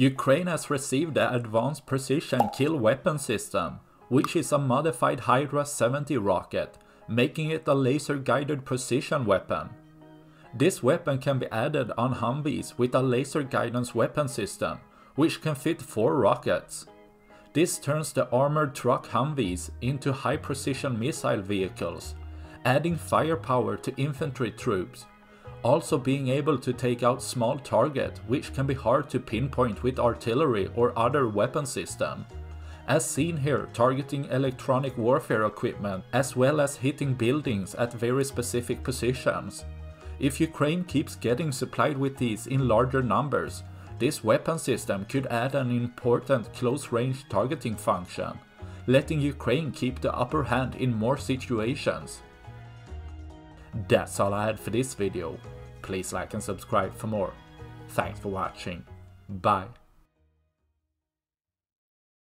Ukraine has received the Advanced Precision Kill Weapon System, which is a modified Hydra 70 rocket, making it a laser-guided precision weapon. This weapon can be added on Humvees with a laser guidance weapon system, which can fit 4 rockets. This turns the armored truck Humvees into high precision missile vehicles, adding firepower to infantry troops also being able to take out small target which can be hard to pinpoint with artillery or other weapon system. As seen here targeting electronic warfare equipment as well as hitting buildings at very specific positions. If Ukraine keeps getting supplied with these in larger numbers, this weapon system could add an important close-range targeting function, letting Ukraine keep the upper hand in more situations. That's all I had for this video. Please like and subscribe for more. Thanks for watching. Bye.